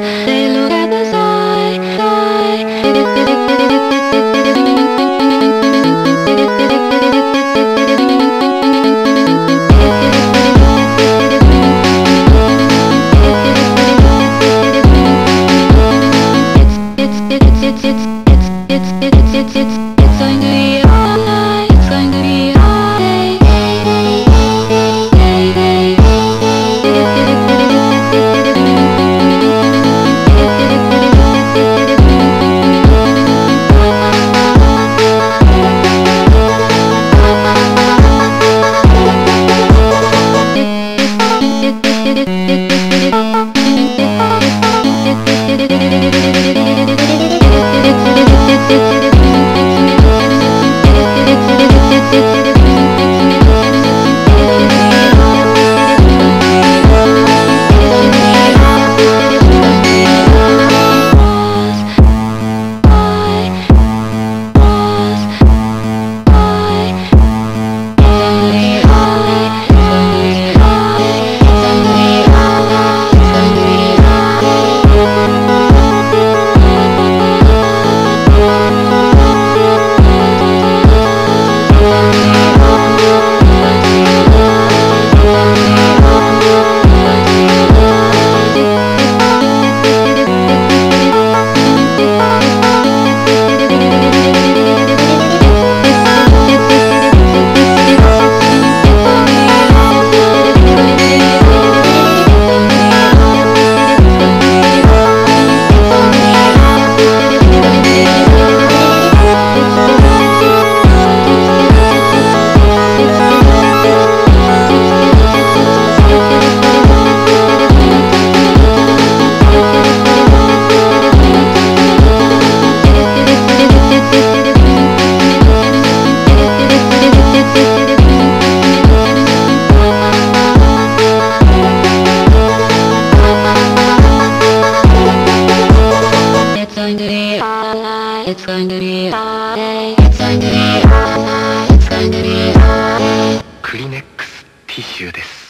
They look at the sky, It's it's it's it's it's クリネックスティッシュです。